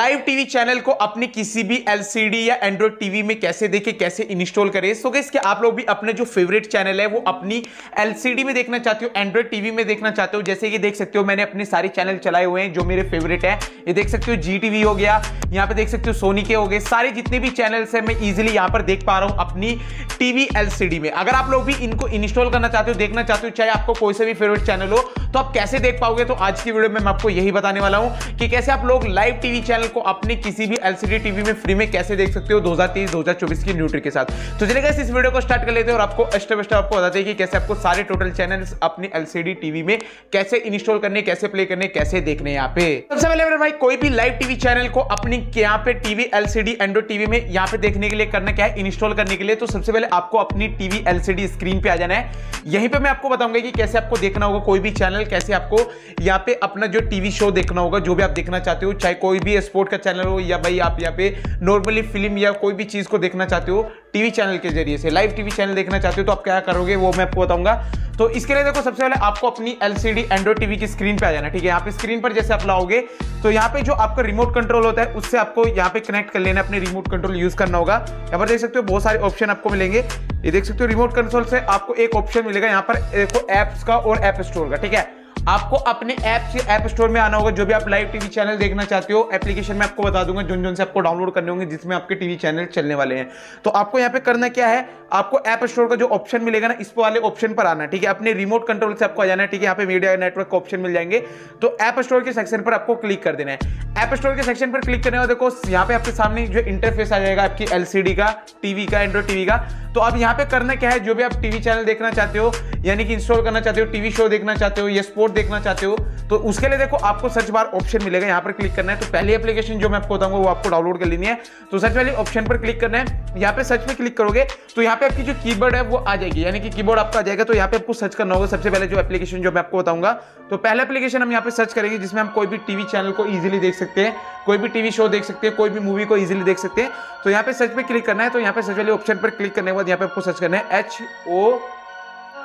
Live TV channel को अपनी किसी भी एलसीडी या एंड्रॉइड टीवी में कैसे देखें, कैसे इंस्टॉल करें? सो इसके आप लोग भी अपने जो फेवरेट चैनल है, वो अपनी एलसीडी में देखना चाहते हो, एंड्रॉइड टीवी में देखना चाहते हो? जैसे कि देख सकते हो, मैंने अपने सारे चैनल चलाए हुए हैं, जो मेरे फेवरेट है। ये देख सकते हो जी हो गया, यहाँ पे देख सकते हो सोनी के हो गए। सारे जितने भी चैनल्स है, मैं इजिली यहाँ पर देख पा रहा हूँ अपनी टीवी एलसीडी में। अगर आप लोग भी इनको इंस्टॉल करना चाहते हो, देखना चाहते हो, चाहे आपको कोई सा भी फेवरेट चैनल हो तो आप कैसे देख पाओगे? तो आज की वीडियो में मैं आपको यही बताने वाला हूँ कि कैसे आप लोग लाइव टीवी चैनल को अपने किसी भी एलसीडी टीवी में फ्री में कैसे देख सकते हो 2023 2024 की न्यूट्री के साथ। तो चलिए गाइस इस वीडियो को स्टार्ट कर लेते हैं और आपको स्टेप स्टेप आपको बताते हैं कि कैसे आपको सारे टोटल चैनल अपनी एलसीडी टीवी में कैसे इंस्टॉल करने, कैसे प्ले करने, कैसे देखने यहाँ पे। सबसे पहले मेरे भाई, कोई भी लाइव टीवी चैनल को अपनी यहाँ पे टीवी एलसीडी एंड्रॉइड टीवी में यहाँ पे देखने के लिए करना क्या है? इंस्टॉल करने के लिए। तो सबसे पहले आपको अपनी टीवी एलसीडी स्क्रीन पे आ जाना है। यहीं पे मैं आपको बताऊँगा कि कैसे आपको देखना होगा कोई भी चैनल कैसे आपको यहाँ पे अपना जो टीवी शो देखना होगा, जो भी आप देखना चाहते हो, चाहे कोई भी स्पोर्ट का चैनल हो या भाई आप यहाँ पे नॉर्मली फ़िल्म या कोई भी चीज़ को देखना चाहते हो टीवी चैनल के ज़रिए से। लाइव टीवी चैनल देखना चाहते हो तो आप क्या करोगे, वो मैं आपको बताऊँगा। तो इसके लिए देखो, सबसे पहले आपको अपनी एलसीडी एंड्रॉइड टीवी की स्क्रीन पे आ जाना ठीक है? यहाँ पे स्क्रीन पर जैसे आप लाओगे तो यहाँ पे जो आपका रिमोट कंट्रोल होता है, उससे आपको यहाँ पे कनेक्ट कर लेना अपने रिमोट कंट्रोल यूज़ करना होगा। यहाँ पर देख सकते हो, बहुत सारे ऑप्शन आपको मिलेंगे। ये देख सकते हो रिमोट कंट्रोल से आपको एक ऑप्शन मिलेगा, यहाँ पर देखो एप्स का और ऐप स्टोर का, ठीक है? आपको अपने ऐप से ऐप स्टोर में आना होगा, जो भी आप लाइव टीवी चैनल देखना चाहते हो एप्लीकेशन में आपको बता दूँगा जिन जिन से आपको डाउनलोड करने होंगे, जिसमें आपके टीवी चैनल चलने वाले हैं। तो आपको यहाँ पे करना क्या है, आपको ऐप स्टोर का जो ऑप्शन मिलेगा ना, इस वाले ऑप्शन पर आना, ठीक है? अपने रिमोट कंट्रोल से आपको आ जाना है, ठीक है? यहाँ पे मीडिया नेटवर्क ऑप्शन मिल जाएँगे। तो ऐप स्टोर के सेक्शन पर आपको क्लिक कर देना है। ऐप स्टोर के सेक्शन पर क्लिक करने और देखो, यहाँ पे आपके सामने जो इंटरफेस आ जाएगा आपकी एलसीडी का टीवी का एंड्रॉइड टीवी का। तो अब यहाँ पे करना क्या है, जो भी आप टीवी चैनल देखना चाहते हो, यानी कि इंस्टॉल करना चाहते हो टीवी शो देखना चाहते हो, या स्पोर्ट देखना चाहते हो तो उसके लिए देखो आपको सर्च बार ऑप्शन मिलेगा, यहाँ पर क्लिक करना है। तो पहली एप्लीकेशन जो मैं आपको बताऊँगा, वो आपको डाउनलोड कर लेनी है। तो सर्च वाली ऑप्शन पर क्लिक करना है। यहाँ पे सर्च में क्लिक करोगे तो यहाँ पे आपकी जो कीबोर्ड है, वो आ जाएगी। यानी कि कीबोर्ड आपका आ जाएगा तो यहाँ पे आपको सर्च करना होगा सबसे पहले जो एप्लीकेशन जो मैं आपको बताऊँगा। तो पहला एप्लीकेशन हम यहाँ पे सर्च करेंगे, जिसमें हम कोई भी टीवी चैनल को इजिली देख सकते हैं, कोई भी टीवी शो देख सकते हैं, कोई भी मूवी को इजिली देख सकते हैं। तो यहाँ पे सर्च पे क्लिक करना है तो यहाँ पे सर्च वाले ऑप्शन पर क्लिक करने के बाद यहाँ पे आपको सर्च करना है एच ओ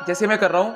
जैसे मैं कर रहा हूँ,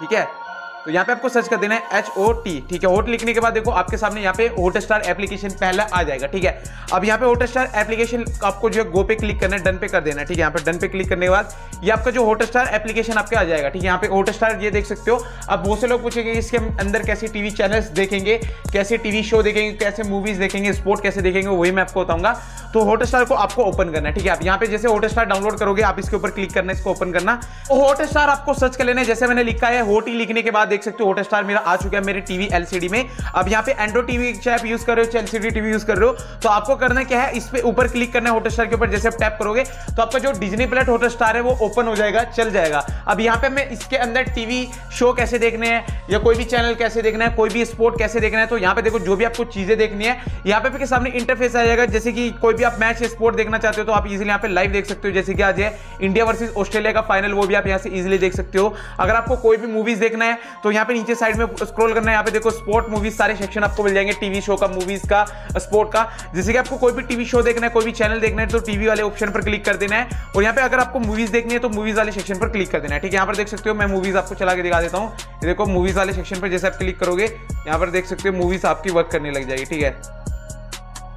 ठीक है? तो यहाँ पे आपको सर्च कर देना है एच ओ टी ठीक है? होट लिखने के बाद देखो आपके सामने यहाँ पे होट स्टार एप्लीकेशन पहला आ जाएगा, ठीक है? अब यहाँ पे होट स्टार एप्लीकेशन आपको जो है गो पे क्लिक करना है डन पे कर देना है, ठीक है? यहाँ पे डन पे क्लिक करने के बाद ये आपका जो होट स्टार एप्लीकेशन आपके आ जाएगा, ठीक है? यहाँ पे होट स्टार ये देख सकते हो। अब बहुत से लोग पूछेंगे इसके अंदर कैसे टीवी चैनल्स देखेंगे, कैसे टीवी शो देखेंगे, कैसे मूवीज़ देखेंगे स्पोर्ट कैसे देखेंगे, वही मैं आपको बताऊँगा। तो हॉटस्टार को आपको ओपन करना है, ठीक है? आप यहाँ पे जैसे हॉटस्टार डाउनलोड करोगे, आप इसके ऊपर क्लिक करना, इसको ओपन करना। तो हॉटस्टार आपको सर्च कर लेना है, जैसे मैंने लिखा है होटी लिखने के बाद देख सकते हो हॉटस्टार मेरा आ चुका है मेरे टीवी एलसीडी में। अब यहाँ पे एंड्रो टीवी चाहे यूज़ कर रहे हो चाहे एलसीडी टीवी यूज़ कर रहे हो। तो आपको करना क्या है, इस पे ऊपर क्लिक करना है हॉटस्टार के ऊपर, जैसे आप टैप करोगे तो आपका जो डिजनी प्लेट हॉटस्टार है वो ओपन हो जाएगा, चल जाएगा। अब यहाँ पे मैं इसके अंदर टीवी शो कैसे देखने हैं, या कोई भी चैनल कैसे देखना है, कोई भी स्पोर्ट कैसे देखना है तो यहाँ पे देखो, जो भी आपको चीज़ें देखनी है, यहाँ पे के सामने इंटरफेस आ जाएगा। जैसे कि कोई भी आप मैच स्पोर्ट देखना चाहते हो तो आप इजीली यहाँ पे लाइव देख सकते हो। जैसे कि आज है इंडिया वर्सेस ऑस्ट्रेलिया का फाइनल वो भी आप यहाँ से इजीली देख सकते हो। अगर आपको कोई भी मूवीज़ देखना है तो यहाँ पे नीचे साइड में स्क्रॉल करना है, यहाँ पे देखो स्पोर्ट मूवीज़ सारे सेक्शन आपको मिल जाएँगे टीवी शो का मूवीज़ का स्पोर्ट का। जैसे कि आपको कोई भी टीवी शो देखना है, कोई भी चैनल देखना है तो टीवी वाले ऑप्शन पर क्लिक कर देना है। और यहाँ पे अगर आपको मूवीज़ देखनी है तो मूवीज़ वाले सेक्शन पर क्लिक कर देना है। ठीक है, यहाँ पर देख सकते हो, मैं मूवीज़ आपको चला के दिखा देता हूँ। देखो मूवीज़ वाले सेक्शन पर जैसे आप क्लिक करोगे, यहाँ पर देख सकते हो मूवीज़ आपकी वर्क करने लग जाएगी। ठीक है,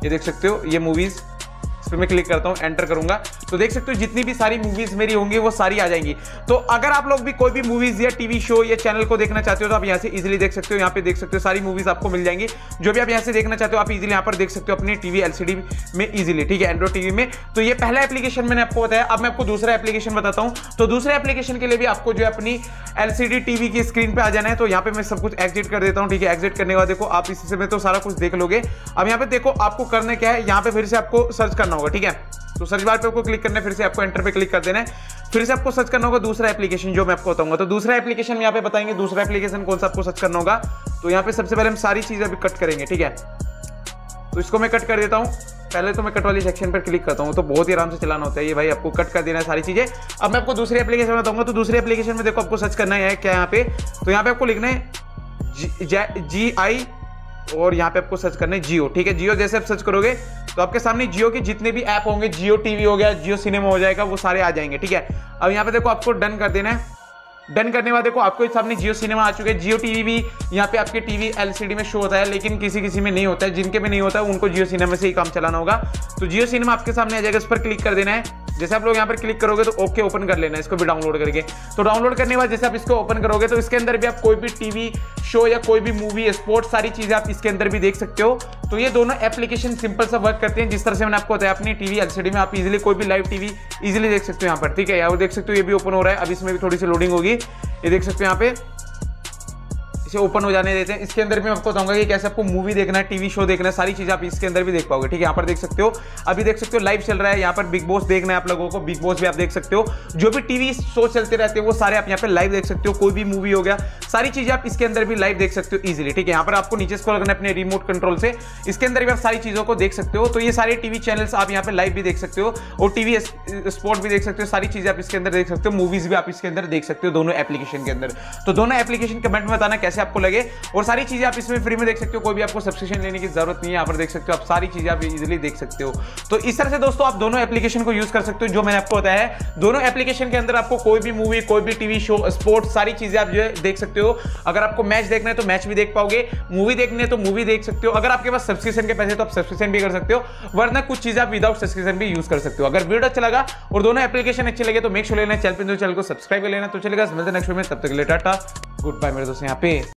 ये देख सकते हो, ये मूवीज़ इस पर मैं क्लिक करता हूँ एंटर करूँगा। तो देख सकते हो, जितनी भी सारी मूवीज़ मेरी होंगी, वो सारी आ जाएँगी। तो अगर आप लोग भी कोई भी मूवीज़ या टीवी शो या चैनल को देखना चाहते हो तो आप यहाँ से इजिली देख सकते हो, यहाँ पे देख सकते हो, सारी मूवीज़ आपको मिल जाएँगी। जो भी आप यहाँ से देखना चाहते हो, आप इजिली यहाँ पर देख सकते हो अपनी टीवी एलसीडी में इजिली ठीक है? एंड्रॉइड टीवी में। तो ये पहला एप्लीकेशन मैंने आपको बताया। अब मैं आपको दूसरा एप्लीकेशन बताता हूँ। तो दूसरे एप्लीकेशन के लिए भी आपको जो है अपनी एलसीडी टीवी की स्क्रीन पे आ जाना है। तो यहाँ पे मैं सब कुछ एग्जिट कर देता हूँ, ठीक है? एग्जिट करने के बाद देखो, आप इसी में तो सारा कुछ देख लोगे। अब यहाँ पे देखो, आपको करना क्या है? यहाँ पे फिर से आपको सर्च करना होगा, ठीक है? तो सर्च बार पे आपको क्लिक करना है, फिर से आपको एंटर पे क्लिक कर देना है। फिर से आपको सर्च करना होगा दूसरा एप्लीकेशन जो मैं आपको बताऊँगा। तो दूसरा एप्लीकेशन यहाँ पे बताएँगे, दूसरा एप्लीकेशन कौन सा आपको सर्च करना होगा। तो यहाँ पे सबसे पहले हम सारी चीज़ें अभी कट करेंगे, ठीक है? तो इसको मैं कट कर देता हूँ। पहले तो मैं कट वाली सेक्शन पर क्लिक करता हूँ तो बहुत ही आराम से चलाना होता है ये भाई, आपको कट कर देना है सारी चीज़ें। अब मैं आपको दूसरी एप्लीकेशन बताऊँगा तो दूसरी एप्लीकेशन में देखो आपको सर्च करना है, क्या यहाँ पे? तो यहाँ पे आपको लिखना है जी आई और यहाँ पे आपको सर्च करना है जियो ठीक है? जियो जैसे आप सर्च करोगे तो आपके सामने जियो के जितने भी ऐप होंगे, जियो टीवी हो गया, जियो सिनेमा हो जाएगा, वो सारे आ जाएँगे, ठीक है? अब यहाँ पे देखो आपको डन कर देना है। डन करने बाद देखो, आपको सामने जियो सिनेमा आ चुके हैं। जियो टीवी भी यहाँ पे आपके टीवी एलसीडी में शो होता है, लेकिन किसी किसी में नहीं होता है। जिनके में नहीं होता है, उनको जियो सिनेमा से ही काम चलाना होगा। तो जियो सिनेमा आपके सामने आ जाएगा, इस पर क्लिक कर देना है। जैसे आप लोग यहाँ पर क्लिक करोगे तो ओके ओपन कर लेना इसको भी डाउनलोड करके। तो डाउनलोड करने के बाद जैसे आप इसको ओपन करोगे तो इसके अंदर भी आप कोई भी टीवी शो या कोई भी मूवी, स्पोर्ट्स, सारी चीज़ें आप इसके अंदर भी देख सकते हो। तो ये दोनों एप्लीकेशन सिंपल सा वर्क करते हैं, जिस तरह से मैंने आपको बताया, अपनी टीवी एलसीडी में आप इजिली कोई भी लाइव टीवी इजिली देख सकते हो यहाँ पर, ठीक है? यहाँ देख सकते हो, ये भी ओपन हो रहा है, अब इसमें भी थोड़ी सी लोडिंग होगी। ये देख सकते हो यहाँ पे। इसे ओपन हो जाने देते हैं इसके अंदर भी मैं आपको बताऊँगा कि कैसे आपको मूवी देखना है टीवी शो देखना है सारी चीज़ें आप इसके अंदर भी देख पाओगे ठीक है यहाँ पर देख सकते हो अभी देख सकते हो लाइव चल रहा है यहाँ पर बिग बॉस देखना है आप लोगों को बिग बॉस भी आप देख सकते हो जो भी टीवी शो चलते रहते हैं वो सारे आप यहाँ पर लाइव देख सकते हो कोई भी मूवी हो गया सारी चीज़ें आप इसके अंदर भी लाइव देख सकते हो इजिली ठीक है यहाँ पर आपको नीचे स्क्रॉल करना है अपने रिमोट कंट्रोल से इसके अंदर भी आप सारी चीज़ों को देख सकते हो तो ये सारे टीवी चैनल्स आप यहाँ पर लाइव भी देख सकते हो और टीवी स्पोर्ट भी देख सकते हो सारी चीज़ें आप इसके अंदर देख सकते हो मूवीज़ भी आप इसके अंदर देख सकते हो दोनों एप्लीकेशन के अंदर तो दोनों एप्लीकेशन कमेंट में बताना कैसे आपको लगे। और सारी चीज़ें आप इसमें फ्री में देख सकते हो, कोई भी आपको सब्सक्रिप्शन लेने की ज़रूरत नहीं है, यहाँ पर देख सकते हो आप सारी चीज़ें आप इजिली देख सकते हो। तो इस तरह से दोस्तों आप दोनों एप्लीकेशन को यूज़ कर सकते हो, जो मैंने आपको बताया है। दोनों एप्लीकेशन के अंदर आपको कोई भी मूवी कोई भी टीवी शो स्पोर्ट्स सारी चीज़ें आप जो है देख सकते हो। अगर आपको मैच देखना है तो मैच भी देख पाओगे मूवी देखनी है तो मूवी देख सकते हो। अगर आपके पास सब्सक्रिप्शन के पैसे तो आप सब्सक्रिप्शन भी कर सकते हो, वरना कुछ चीज़ें आप विदाउट सब्सक्रिप्शन भी यूज़ कर सकते हो। अगर वीडियो अच्छा लगा और दोनों एप्लीकेशन अच्छे लगे तो मेक श्योर लेना, चैनल पे चैनल को सब्सक्राइब कर लेना। तो चलेगा मिलते नेक्स्ट में, तब तक ले टाटा। गुड बाय मेरे दोस्तों यहाँ पे